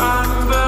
find